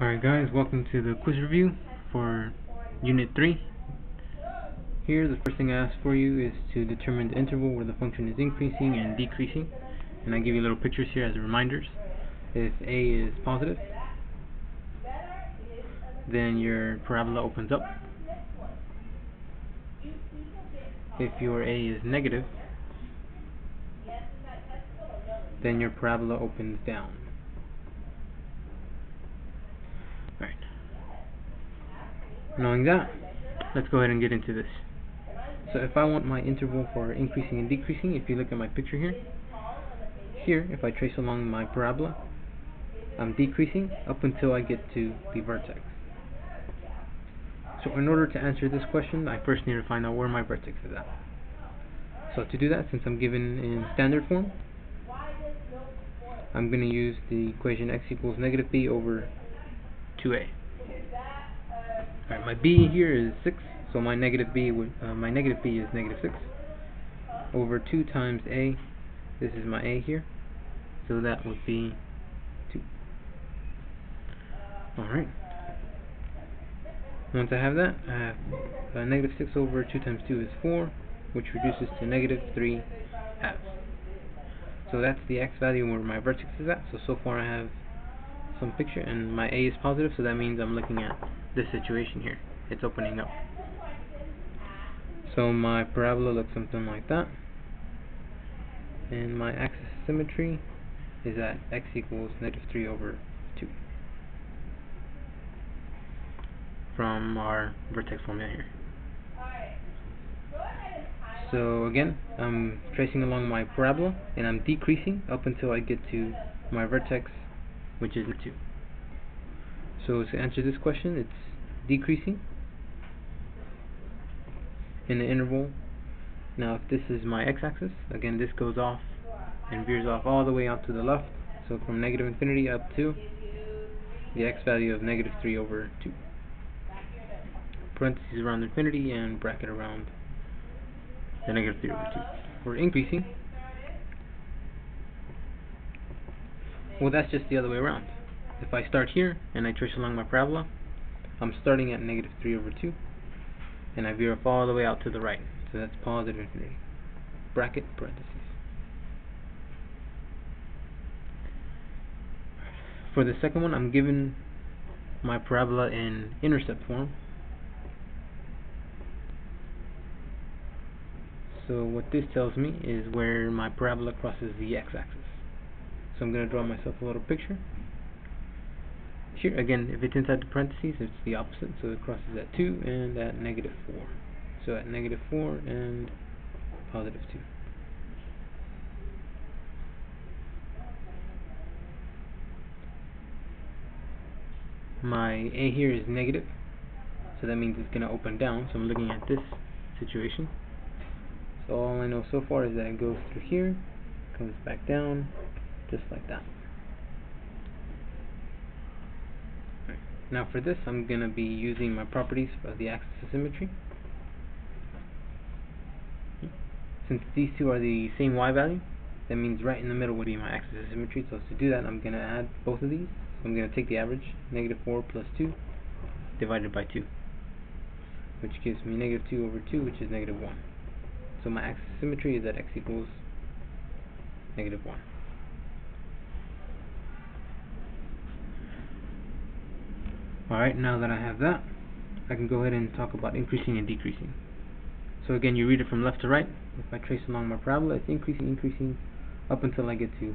Alright guys, welcome to the quiz review for Unit 3. Here, the first thing I ask for you is to determine the interval where the function is increasing and decreasing. And I give you little pictures here as reminders. If a is positive, then your parabola opens up. If your a is negative, then your parabola opens down. Knowing that, let's go ahead and get into this. So if I want my interval for increasing and decreasing, if you look at my picture here, here, if I trace along my parabola, I'm decreasing up until I get to the vertex. So in order to answer this question, I first need to find out where my vertex is at. So to do that, since I'm given in standard form, I'm going to use the equation x equals negative b over 2a. Alright, my b here is 6, so my negative b would, uh, my negative b is negative 6 over 2 times a, this is my a here, so that would be 2. Alright. Once I have that, I have uh, negative 6 over 2 times 2 is 4, which reduces to negative 3 halves. So that's the x value where my vertex is at. So, so far I have some picture, and my a is positive, so that means I'm looking at this situation here. It's opening up. So my parabola looks something like that. And my axis of symmetry is at x equals negative 3 over 2. From our vertex formula here. So again, I'm tracing along my parabola and I'm decreasing up until I get to my vertex, which is 2. So to answer this question, it's decreasing in the interval. Now if this is my x-axis, again this goes off and veers off all the way out to the left. So from negative infinity up to the x value of negative 3 over 2. Parentheses around infinity and bracket around the negative 3 over 2. We're increasing. Well, that's just the other way around. If I start here and I trace along my parabola, I'm starting at negative 3 over 2 and I veer off all the way out to the right. So that's positive infinity. Bracket parentheses. For the second one I'm given my parabola in intercept form. So what this tells me is where my parabola crosses the x-axis. So I'm going to draw myself a little picture here, again, if it's inside the parentheses, it's the opposite, so it crosses at 2 and at negative 4. So at negative 4 and positive 2. My A here is negative, so that means it's going to open down, so I'm looking at this situation. So all I know so far is that it goes through here, comes back down, just like that. Now for this, I'm going to be using my properties of the axis of symmetry. Since these two are the same y value, that means right in the middle would be my axis of symmetry. So to do that, I'm going to add both of these. So I'm going to take the average, negative 4 plus 2, divided by 2, which gives me negative 2 over 2, which is negative 1. So my axis of symmetry is that x equals negative 1. Alright, now that I have that, I can go ahead and talk about increasing and decreasing. So again, you read it from left to right. If I trace along my parabola, it's increasing, increasing, up until I get to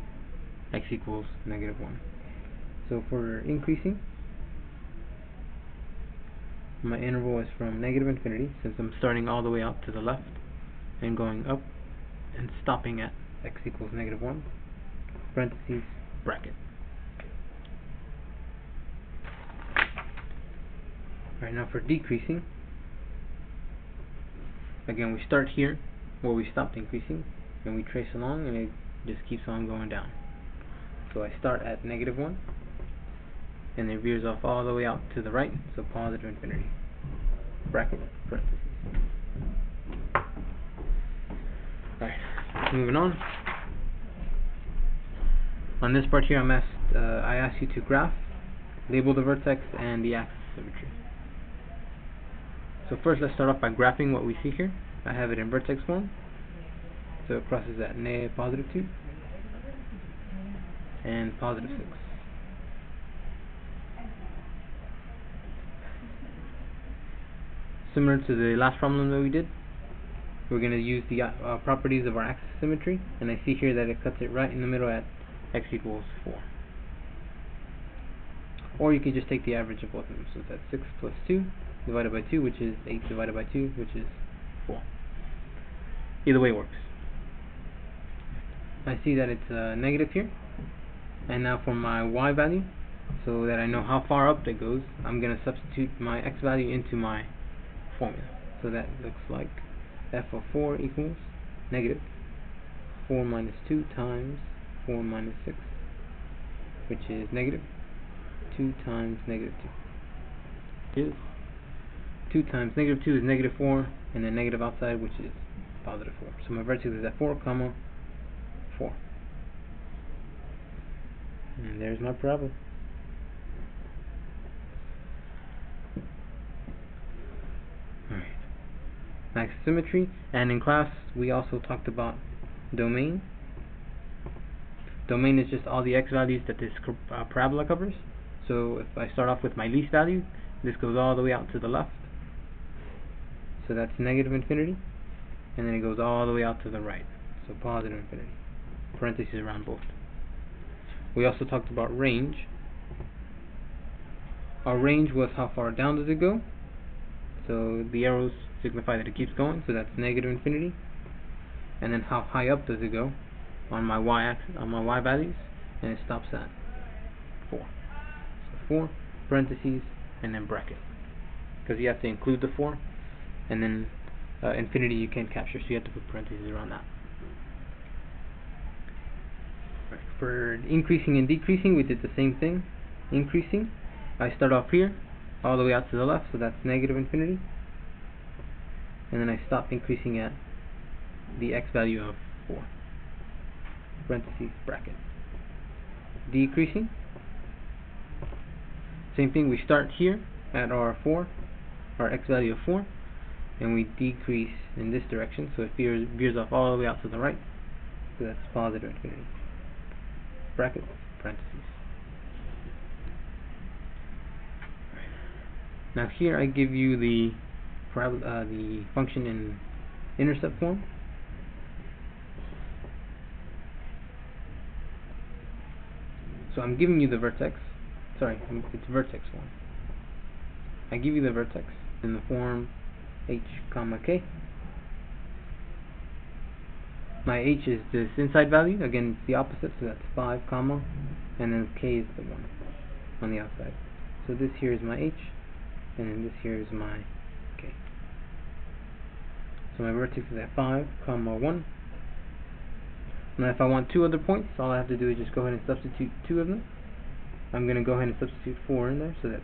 x equals negative 1. So for increasing, my interval is from negative infinity, since I'm starting all the way out to the left, and going up, and stopping at x equals negative 1, parentheses, bracket. Right now for decreasing, again we start here where we stopped increasing and we trace along and it just keeps on going down. So I start at negative 1 and it veers off all the way out to the right, so positive infinity. Bracket, parentheses. Alright, moving on. On this part here I'm asked, uh, I ask you to graph label the vertex and the axis symmetry. So first let's start off by graphing what we see here. I have it in vertex form. So it crosses at negative positive 2 and positive 6. Similar to the last problem that we did, we're going to use the uh, properties of our axis symmetry, and I see here that it cuts it right in the middle at x equals 4. Or you can just take the average of both of them. So that's 6 plus 2 divided by 2, which is 8 divided by 2, which is 4. Either way works. I see that it's uh, negative here. And now for my y value, so that I know how far up it goes, I'm going to substitute my x value into my formula. So that looks like f of 4 equals negative 4 minus 2 times 4 minus 6, which is negative 2 times negative 2. Is 2 times negative 2 is negative 4, and then negative outside, which is positive 4. So my vertex is at 4, comma 4. And there's my problem. Alright. symmetry, and in class we also talked about domain. Domain is just all the x values that this uh, parabola covers. So if I start off with my least value, this goes all the way out to the left. So that's negative infinity. And then it goes all the way out to the right. So positive infinity. Parentheses around both. We also talked about range. Our range was how far down does it go. So the arrows signify that it keeps going. So that's negative infinity. And then how high up does it go on my y-axis, on my y values. And it stops at 4. So 4, parentheses, and then bracket. Because you have to include the 4. And then uh, infinity you can't capture, so you have to put parentheses around that. For increasing and decreasing, we did the same thing. Increasing, I start off here, all the way out to the left, so that's negative infinity. And then I stop increasing at the x value of 4. Parentheses, bracket. Decreasing, same thing, we start here at our 4, our x value of 4, and we decrease in this direction, so it veers, veers off all the way out to the right, so that's positive infinity bracket parentheses. Now here I give you the uh, the function in intercept form. So I'm giving you the vertex. Sorry, it's vertex 1. I give you the vertex in the form h comma k my h is this inside value, again it's the opposite, so that's 5 comma, and then k is the 1 on the outside. So this here is my h, and then this here is my k. So my vertex is at 5 comma 1. Now if I want two other points, all I have to do is just go ahead and substitute two of them. I'm going to go ahead and substitute 4 in there, so that's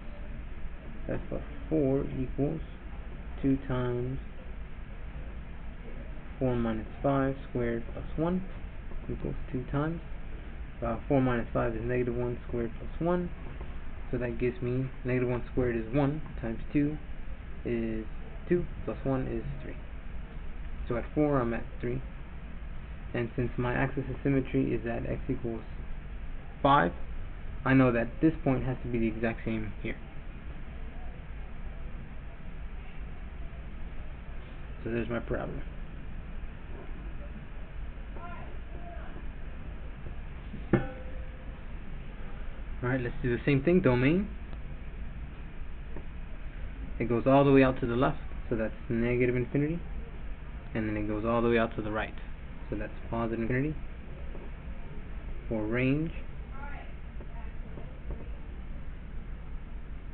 f of 4 equals 2 times 4 minus 5 squared plus 1 equals 2 times. Uh, 4 minus 5 is negative 1 squared plus 1. So that gives me negative 1 squared is 1 times 2 is 2 plus 1 is 3. So at 4 I'm at 3. And since my axis of symmetry is at x equals 5, I know that this point has to be the exact same here. So there's my parabola. Alright, let's do the same thing, domain. It goes all the way out to the left, so that's negative infinity. And then it goes all the way out to the right, so that's positive infinity. For range,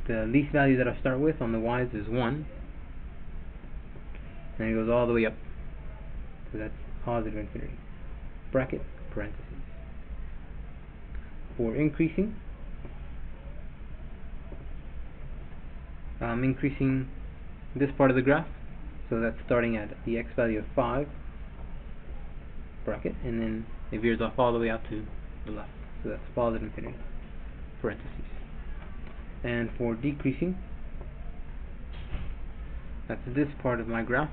the least value that I start with on the y's is 1. And it goes all the way up, so that's positive infinity. Bracket, parentheses. For increasing, I'm increasing this part of the graph so that's starting at the x value of 5 bracket and then it veers off all the way out to the left so that's positive infinity parentheses and for decreasing. That's this part of my graph.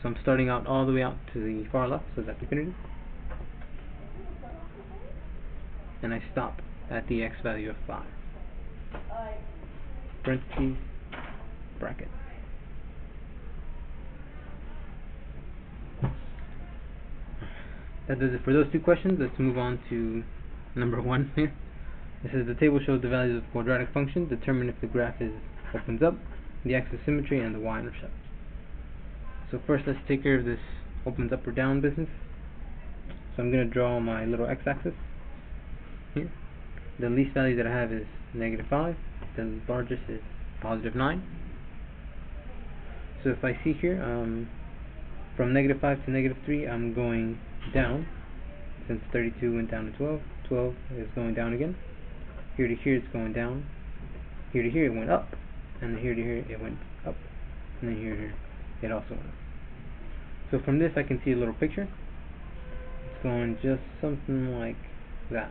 So I'm starting out all the way out to the far left so that's infinity. And I stop at the x value of 5 parentheses bracket. That does it for those two questions. Let's move on to number one here this is the table shows the values of quadratic functions determine if the graph is opens up the axis symmetry and the y-intercept so first let's take care of this opens up or down business. So I'm going to draw my little x-axis here. The least value that I have is negative 5 the largest is positive 9 so if I see here um, from negative 5 to negative 3 I'm going down. Since 32 went down to 12 12 is going down again here to here it's going down. Here to here it went up. And here to here it went up. And then here to here it also went up. So from this I can see a little picture. It's going just something like that.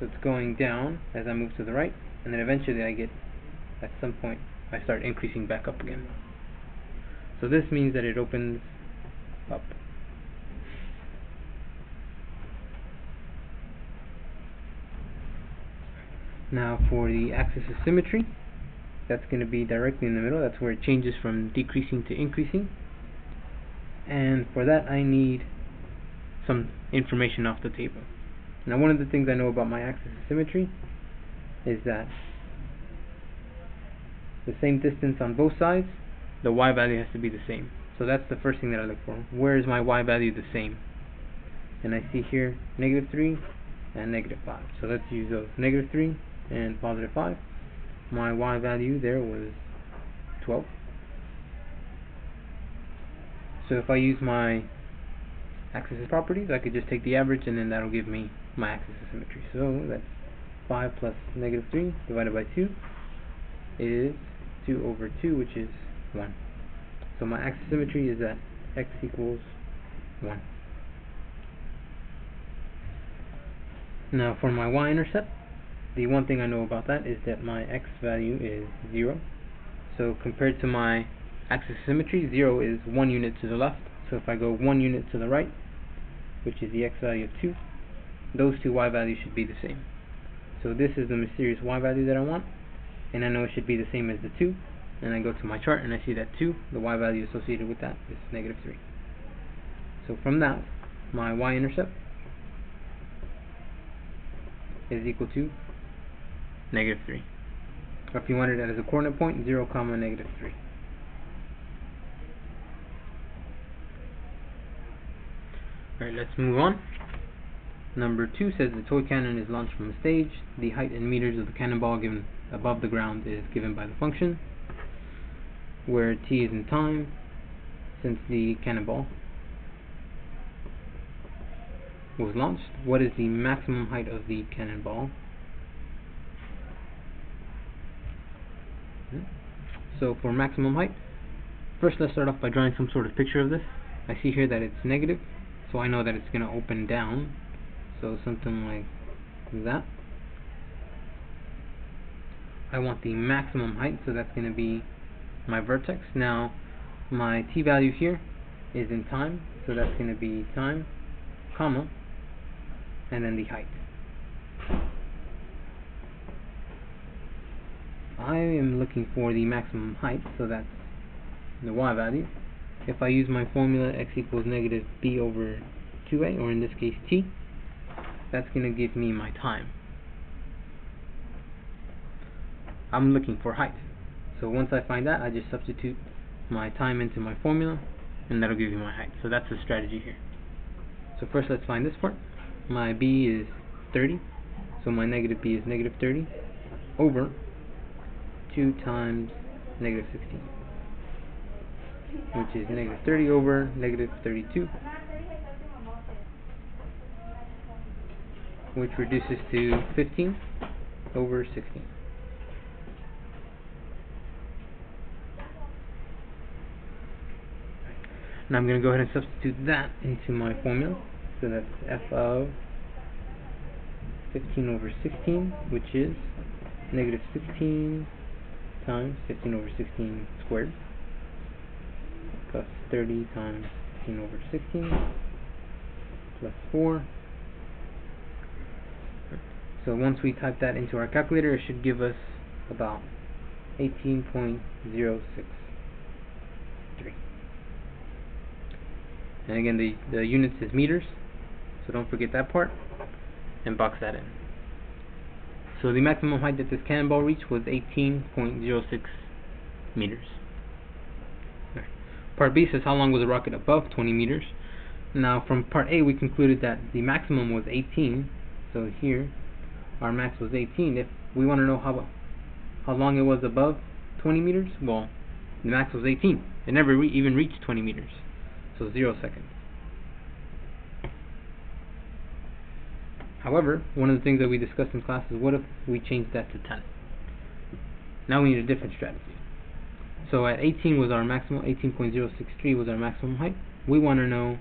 So it's going down as I move to the right. And then eventually I get at some point I start increasing back up again. So this means that it opens up. Now for the axis of symmetry, that's going to be directly in the middle. That's where it changes from decreasing to increasing. And for that I need some information off the table. Now one of the things I know about my axis of symmetry is that the same distance on both sides, the y value has to be the same. So that's the first thing that I look for. Where is my y value the same? And I see here negative 3 and negative 5. So let's use those. Negative 3 and positive 5. My y value there was 12. So if I use my axis properties, I could just take the average and then that'll give me my axis of symmetry. So that's 5 plus negative 3 divided by 2 is 2 over 2, which is 1. So my axis symmetry is that x equals 1. Now for my y-intercept, the one thing I know about that is that my x value is 0. So compared to my axis symmetry, 0 is 1 unit to the left. So if I go 1 unit to the right, which is the x value of 2, those two y values should be the same. So this is the mysterious y value that I want, and I know it should be the same as the 2, and I go to my chart and I see that 2, the y value associated with that is negative 3. So from that, my y-intercept is equal to negative 3. Or if you wanted it as a coordinate point, 0 comma negative 3. Alright, let's move on. Number 2 says the toy cannon is launched from a stage. The height in meters of the cannonball given above the ground is given by the function where t is in time since the cannonball was launched. What is the maximum height of the cannonball? Mm-hmm. So for maximum height, first let's start off by drawing some sort of picture of this. I see here that it's negative, so I know that it's going to open down. So something like that. I want the maximum height, so that's going to be my vertex. Now, my t value here is in time, so that's going to be time, comma, and then the height. I am looking for the maximum height, so that's the y value. If I use my formula x equals negative b over 2a, or in this case t, that's going to give me my time. I'm looking for height. So once I find that, I just substitute my time into my formula, and that'll give you my height. So that's the strategy here. So first let's find this part. My b is 30, so my negative b is negative 30 over 2 times negative 16, which is negative 30 over negative 32, which reduces to 15 over 16. Now I'm going to go ahead and substitute that into my formula. So that's f of 15 over 16, which is negative 16 times 15 over 16 squared plus 30 times 15 over 16 plus 4. So once we type that into our calculator, it should give us about 18.063. And again, the, the units is meters, so don't forget that part, and box that in. So the maximum height that this cannonball reached was 18.06 meters. Part B says how long was the rocket above 20 meters. Now from part A we concluded that the maximum was 18, so here our max was 18. If we want to know how how long it was above 20 meters, well the max was 18. It never re even reached 20 meters, so 0 seconds. However, one of the things that we discussed in class is what if we change that to 10? Now we need a different strategy. So at 18 was our maximum, 18.063 was our maximum height. We want to know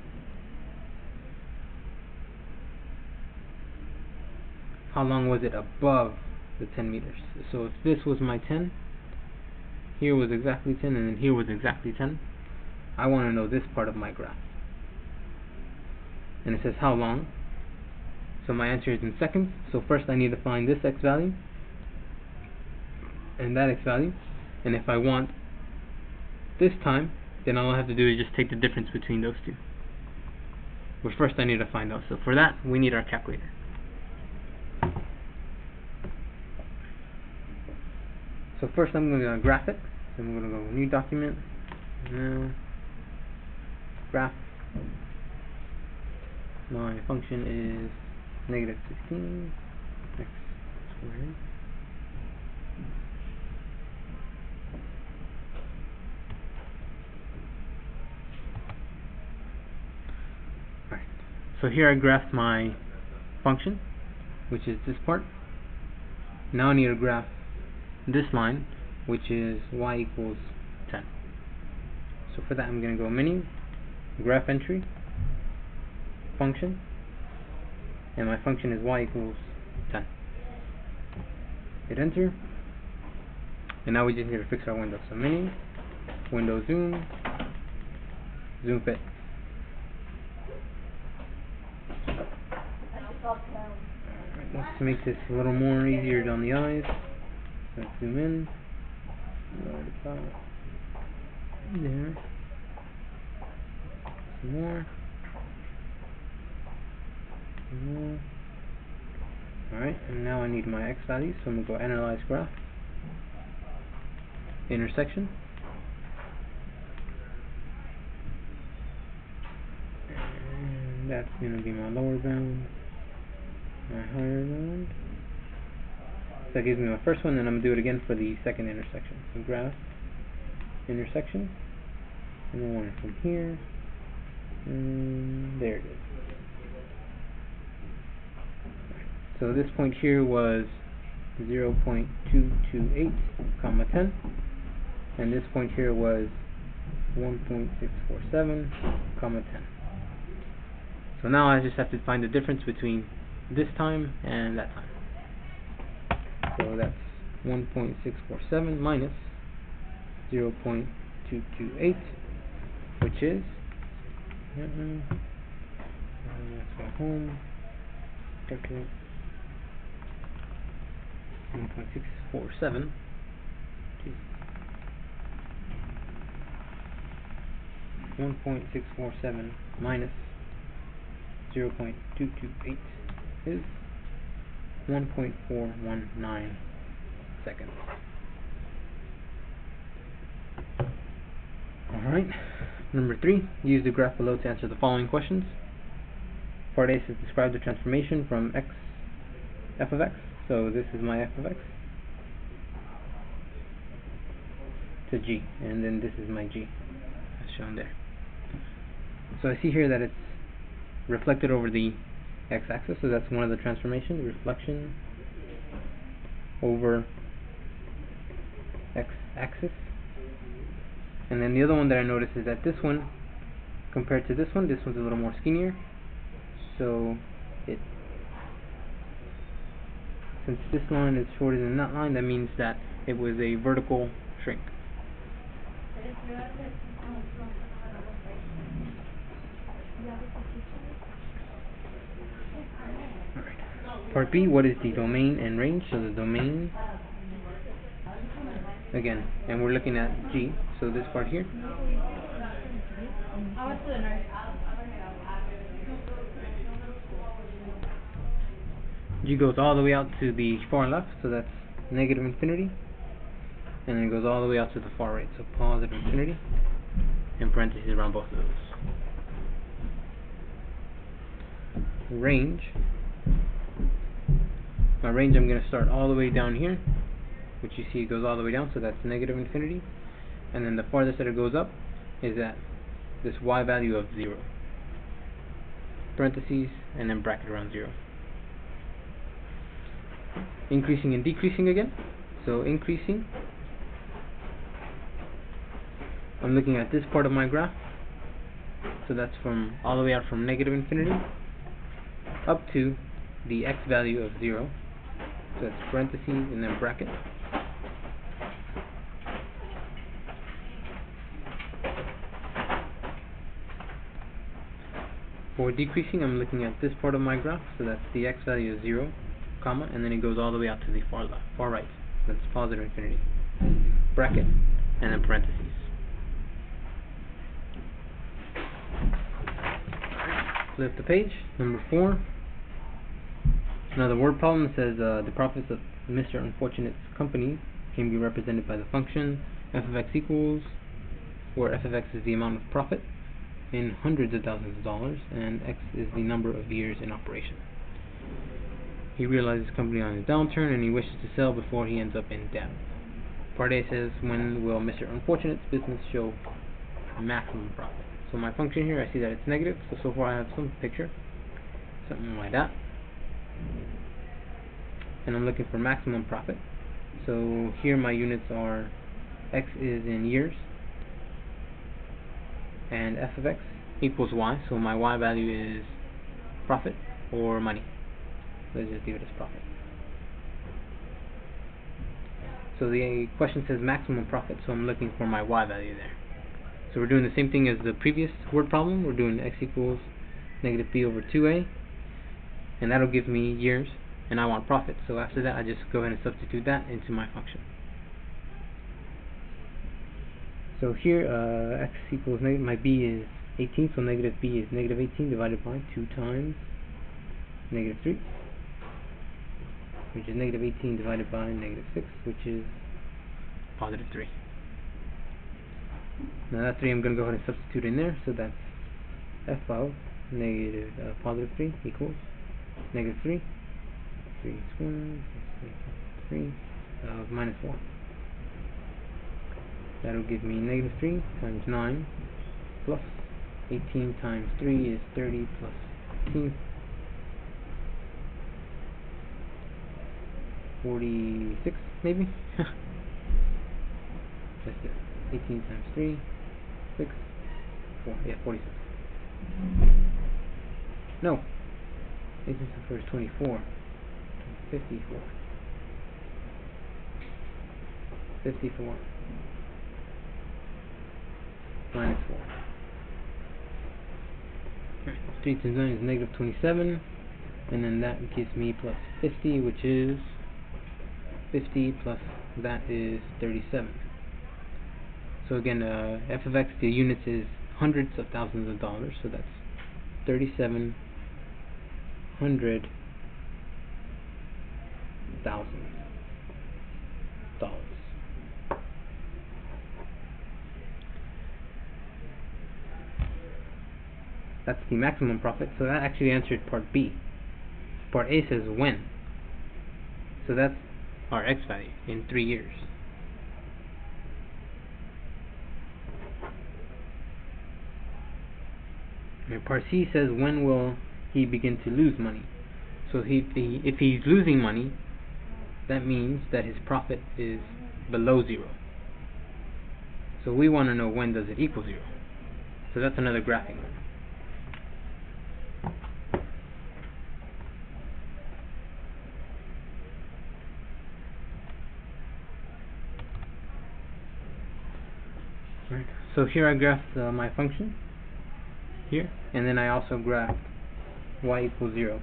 how long was it above the 10 meters. So if this was my 10, here was exactly 10, and then here was exactly 10, I want to know this part of my graph. And it says how long, so my answer is in seconds. So first I need to find this x value and that x value. And if I want this time, then all I have to do is just take the difference between those two. But first I need to find out. So for that, we need our calculator. So first I'm going to graph it. Then we're going to go new document, new graph. My function is negative 16 x squared Alright, so here I graphed my function, which is this part. Now I need to graph this line, which is y equals 10. So for that I'm going to go menu, graph entry, function, and my function is y equals 10. Hit enter, and now we just need to fix our window. So menu, window zoom, zoom fit. Let's make this a little more easier on the eyes. Let's zoom in, there, some more. Alright, and now I need my x values, so I'm going to go analyze graph, intersection, and that's going to be my lower bound, my higher bound. So that gives me my first one, and I'm going to do it again for the second intersection. So graph, intersection, and then one from here, and So this point here was 0.228 comma 10 and this point here was 1.647 comma 10. So now I just have to find the difference between this time and that time. So that's 1.647 minus 0.228 which is uh, let's go home calculate 1.647 1.647 minus 0.228 is 1.419 seconds. Alright, number three, use the graph below to answer the following questions. Part A says describe the transformation from x f of x so this is my f of x to g, and then this is my g, as shown there. So I see here that it's reflected over the x-axis, so that's one of the transformations, reflection over x-axis. And then the other one that I noticed is that this one, compared to this one, this one's a little more skinnier. So it since this line is shorter than that line, that means that it was a vertical shrink. Part B, what is the domain and range? So the domain, again, and we're looking at G, so this part here. G goes all the way out to the far left, so that's negative infinity. And then it goes all the way out to the far right, so positive infinity. And parentheses around both of those. Range. My range I'm going to start all the way down here, which you see goes all the way down, so that's negative infinity. And then the farthest that it goes up is at this y value of 0. Parentheses, and then bracket around 0 increasing and decreasing again. So increasing, I'm looking at this part of my graph. So that's from all the way out from negative infinity up to the x value of 0. So that's parentheses and then bracket. For decreasing, I'm looking at this part of my graph, so that's the x value of 0 comma, and then it goes all the way out to the far left, far right. That's positive infinity. Bracket, and then parentheses. Flip the page. Number four. Another word problem says uh, the profits of Mr. Unfortunate's company can be represented by the function f of x equals, where f of x is the amount of profit in hundreds of thousands of dollars, and x is the number of years in operation. He realizes his company on a downturn and he wishes to sell before he ends up in debt. Part A says, when will Mr. Unfortunate's business show maximum profit? So my function here, I see that it's negative, so so far I have some picture, something like that. And I'm looking for maximum profit. So here my units are x is in years, and f of x equals y, so my y value is profit or money. Let's just leave it as profit. So the question says maximum profit, so I'm looking for my y value there. So we're doing the same thing as the previous word problem. We're doing x equals negative b over 2a, and that'll give me years, and I want profit. So after that, I just go ahead and substitute that into my function. So here, uh, x equals negative, my b is 18, so negative b is negative 18 divided by 2 times negative 3 which is negative 18 divided by negative 6, which is positive 3. Now that 3 I'm going to go ahead and substitute in there, so that's f of negative, uh, positive 3 equals negative 3, 3 squared, 3, of minus 1. That'll give me negative 3 times 9 plus 18 times 3 is 30 plus 18 46 maybe? That's it. 18 times 3 6 4 yeah 46 no. 18 times 4 is 24 54 54 minus 4 3 times 9 is negative 27 and then that gives me plus 50 which is 50 plus that is 37. So again, uh, f of x, the units is hundreds of thousands of dollars, so that's 37 hundred thousand dollars. That's the maximum profit, so that actually answered part B. Part A says when. So that's our x value in three years. And part C says when will he begin to lose money. So he, he, if he's losing money, that means that his profit is below zero. So we want to know when does it equal zero. So that's another graphing. Right. So here I graphed uh, my function here, and then I also graphed y equals 0,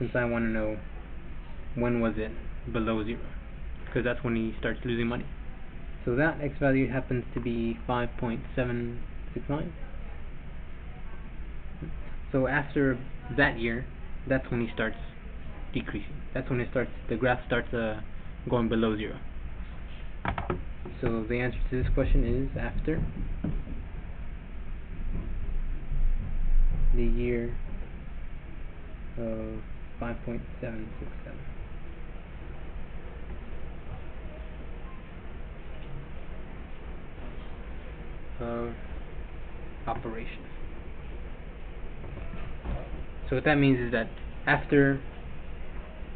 since I want to know when was it below 0, because that's when he starts losing money. So that x value happens to be 5.769. So after that year, that's when he starts decreasing. That's when it starts, the graph starts uh, going below 0. So the answer to this question is after the year of 5.767. of operation. So what that means is that after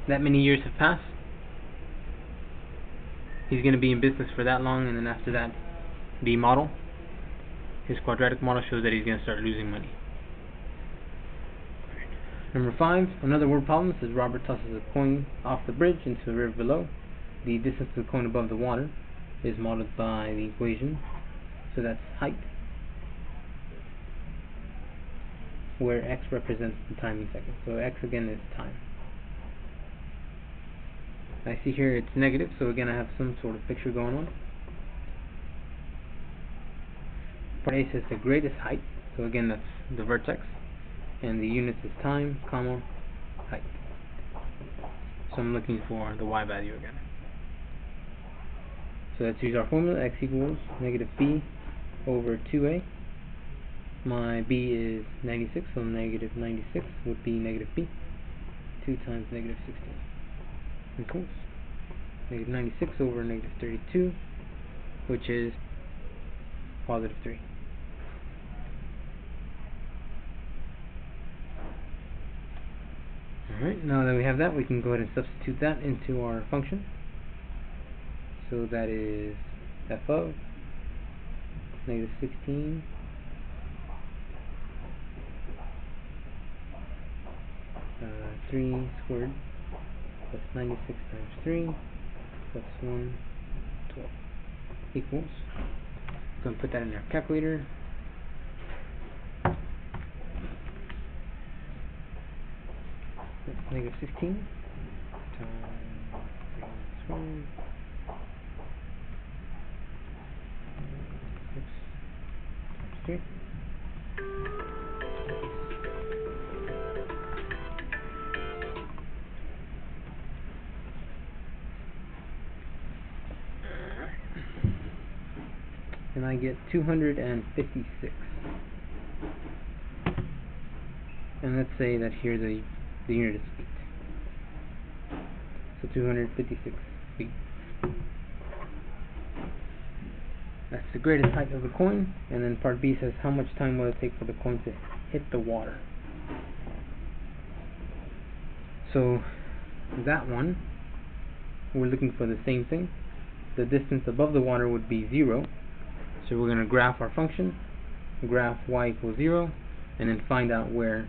that many years have passed, he's going to be in business for that long, and then after that, the model, his quadratic model shows that he's going to start losing money. Number five, another word problem says Robert tosses a coin off the bridge into the river below. The distance of the coin above the water is modeled by the equation, so that's height, where x represents the time in seconds. So x again is time. I see here it's negative, so again I have some sort of picture going on. Part A says the greatest height, so again that's the vertex, and the units is time, comma, height. So I'm looking for the y value again. So let's use our formula, x equals negative b over 2a. My b is 96, so negative 96 would be negative b. 2 times negative 16 equals negative 96 over negative 32, which is positive 3. Alright, now that we have that, we can go ahead and substitute that into our function. So that is f of negative 16 uh, 3 squared plus 96 times 3 plus 1, 12 equals. Gonna put that in our calculator. That's negative 16 times 1 6 times 3 I get 256. And let's say that here the, the unit is feet. So 256 feet. That's the greatest height of the coin. And then part B says how much time will it take for the coin to hit the water. So that one, we're looking for the same thing. The distance above the water would be 0 so we're going to graph our function, graph y equals 0, and then find out where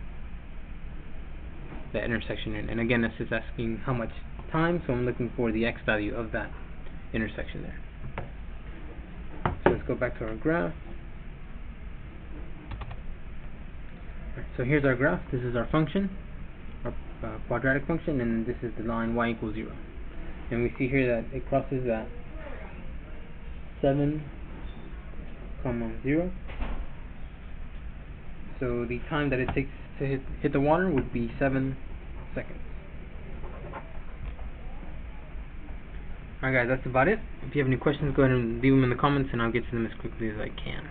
the intersection is. And again, this is asking how much time, so I'm looking for the x value of that intersection there. So let's go back to our graph. so here's our graph. This is our function, our uh, quadratic function, and this is the line y equals 0. And we see here that it crosses that 7 comma 0. So the time that it takes to hit, hit the water would be 7 seconds. Alright guys, that's about it. If you have any questions, go ahead and leave them in the comments and I'll get to them as quickly as I can.